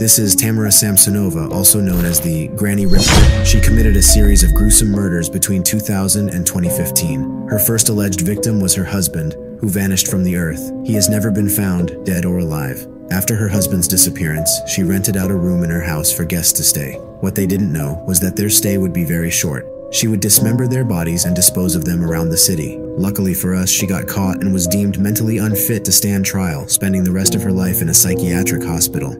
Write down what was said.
This is Tamara Samsonova, also known as the Granny Ripper. She committed a series of gruesome murders between 2000 and 2015. Her first alleged victim was her husband, who vanished from the earth. He has never been found, dead or alive. After her husband's disappearance, she rented out a room in her house for guests to stay. What they didn't know was that their stay would be very short. She would dismember their bodies and dispose of them around the city. Luckily for us, she got caught and was deemed mentally unfit to stand trial, spending the rest of her life in a psychiatric hospital.